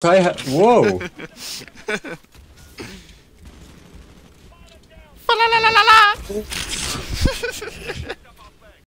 Try ha- Whoa! la la la la la